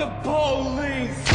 the police!